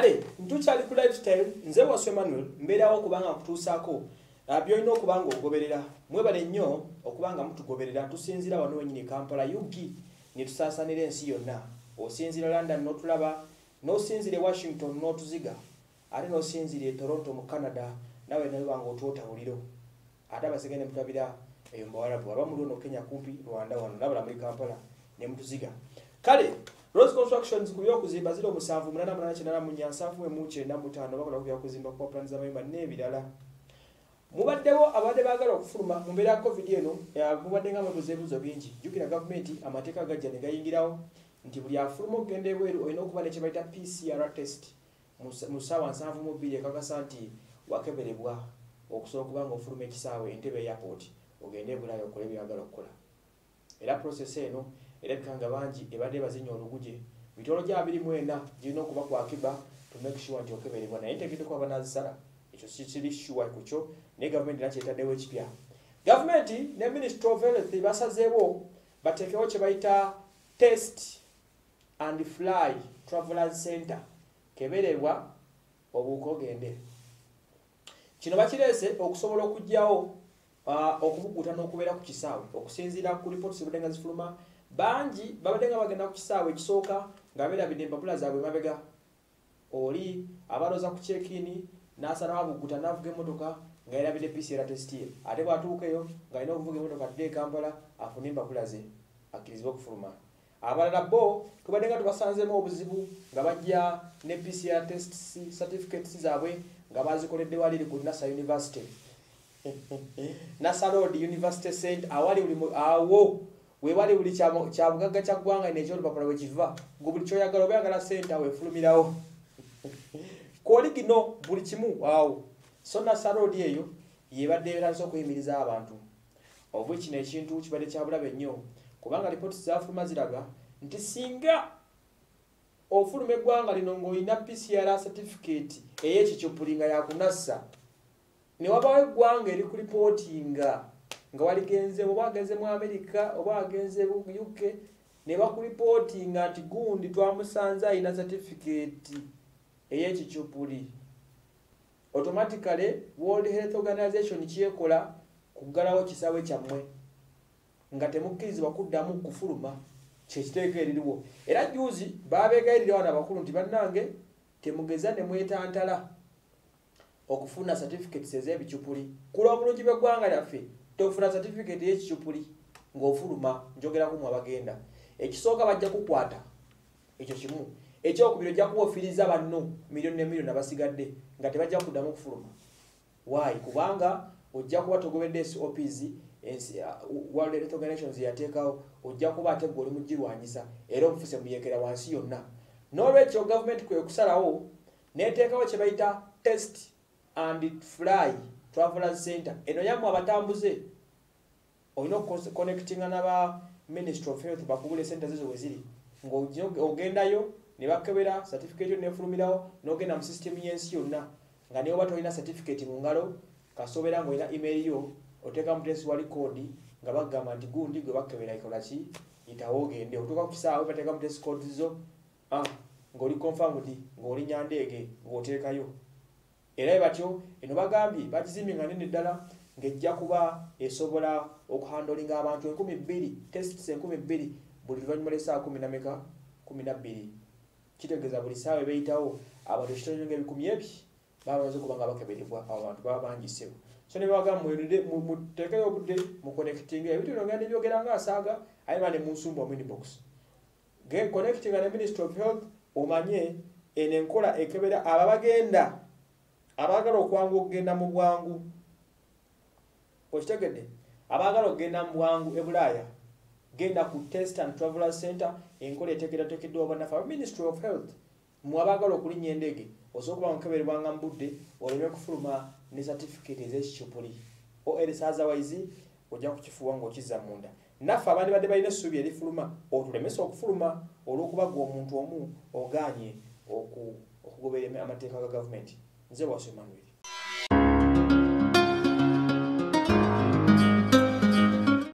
kale ntukyali ku lifestyle nze waswe manuel mbeerawo okubanga nkutuusaako byolina okuba nga ogoberera. Mwebale nnyo okuba nga mutugoberera tusinzira wano wenyini kampala ugi ne tusaasanira ensi yonna. Osinzira london n'otulaba n'osinzira e washington n'otuziga ate n'osinzira e toronto mu canada nawe nalibanga otwotawuliro. Ate abasege ne mutabira eyo mubawalabu aba muli ono kenya kumpi rwanda wano nabala muri kampala ne mutuziga. Kale rose constructions ku byokuzimba ziri omusanvu munana munana kyenda mu nyansanvu emu kyenda mu ttaano bakola ku byakuzimba kuba pulani z'amayumba n'ebirala. Mubaddewo abadde baagala okufuluma mu mbeera ya covid eno eh, mubadde nga mwebuza ebibuzo bingi. Jjukira gavumenti amateeka gajja ne gayingirawo nti buli afuluma okugenda ebweru olina okuba ne kye bayita pcr test mu sa- mu ssaawa nsanvu mu bbiri ekakasa nti wakeberebwa okusobola okuba nga ofuluma ekisaawe entebe airport ogende ebulayo okole byagala okukola. Era process eno erabika nga bangi ebadde bazinya oluguje mitolo gya 24 girina okuba kwakiba to make sure nti okeberebwa. Naye tegende kuba banazisala ekyo kikiri sure ku kyo naye gavumenti era kyetaddewo ekipya. Gavumenti ne ministry of health basazeewo bateekewo kye bayita test and fly travelers center keberebwa obuuka ogende. Kino bakireese okusobola okugyawo okubuguta n'okubeera ku kisaawe okusinziira ku ripooti zibadde nga zifuluma bangi babadde nga bagenda ku kisaawe ekisooka nga beerabidde empapula zaabwe mabega oli abalooza ku kyekini n'asalawo abuguta n'avuga emmotoka nga yerabidde pcr test ye. Ate bw'atuukeyo ng'alina okuvuga emmotoka atudde e kampala afune empapula ze akkirizibwe okufuluma. Abalala bo tubadde nga tubasanzeemu obuzibu nga bajja ne pcr test certificates zaabwe nga bazikoledde waliri ku nasa university. Nasa road university center awali awo webali buli kya- kyabugagga kya ggwanga nekyolupapula bwe kiva nga buli kyoyagala oba yagala sente weefulumirawo kwoli kino buli kimu awo so nasa road eyo yebadde eranze okuyimiriza abantu. Oba kino ekintu kibadde kyabulabe nnyo kubanga lipooti zafuluma ziraga nti singa ofuluma eggwanga lino ng'olina pcr certificate ey'ekikyupuli nga yakunassa ne wabawo eggwanga erikuripootinga nga waligenze oba wagenze mu america oba wagenze mu uk ne bakuripootinga nti gundi twamusanze alina certificate ey'ekikyupuli. Automatically world health organization kyekola kuggalawo kisaawe kyammwe nga temukkirizibwa kuddamu kufuluma kyekiteeka eririwo. Era juzi babeegayirira wano abakulu nti bannange temugeza ne mwetantala okufuna certificates ez'ebicupuli kulw'obulungi bw'eggwanga lyaffe tofuna certificate y'ekicupuli ng'ofuluma njogeraku mu abagenda. Ekisooka bajja kukwata ekyo kimu. Ekyokubiri ojja kubaofiriza banno miliyoni ne miliyoni abasigadde nga tebajja kuddamu kufuluma. Waayi kubanga ojja kuba togobedde sops uh, world health organizations yateekawo ojja kuba ate gwe oli mugirwanyisa era omufuse muyekera wansi yonna. N'olwekyo gavumenti kwe kusalawo neteekawo kye bayita test and fly travelers center. Eno yammwe abatambuze. Olina okuconnectinga naba ministry of health bakubula esente zezo we ziri. Ng'ogendayo ne bakebera certificate yo nefulumirawo n'ogenda mu system y'ensi yonna. Nga newe oba tolina certificate mu ngalo kasobera ng'olina email yo oteeka mu tesi wali koodi nga bagamba nti gundi gwe bakebera ikola ki? Yitawo ogende. Otuuka ku kisaawe bateeka mu tesi koodi zo. Ah, ng'oli confirmed ng'oli nyandeege ng'oteekayo era bwe batyo eno bagambye bagizimbye nga nene ddala ng'ejja kuba esobola okuhandolinga abantu enkumi bbiri tests enkumi bbiri buli luvannyuma lw'essaawa kumi nameka kumi nabbiri kitegeeza buli saawa ebeyitawo abantu ekitono ngaebikumi ebi baba bamaze okuba nga bakeberebwa abo bantu baba bangisebwa so ne bagamba muteekeyo obudde muconnectinga ebintu bino ngenda byogera nga asaaga aye bane munsumba ominibox connectinga ne ministry of health omanye eno enkola ekebera aba bagenda abaagala okwangu okugenda mu bwangu. Okitegedde? Abaagala okugenda mu bwangu e bulaaya genda ku test and traveler center enkola eteekerateekeddwa banafe aba ministry of health. Mwe abaagala okulinnya endege osobola okuba mukeberebwanga mu budde oleme kufuluma ne certificate ez'ekicupuli ors otherwise ojja kukifuwa ng'okizza munda. Naffe abandi badde balina essuubi erifuluma otulemesa okufuluma olw'okuba gwe omuntu omu ogaanye oku- okugoberera amateeka ga gavumenti nze wasemanueri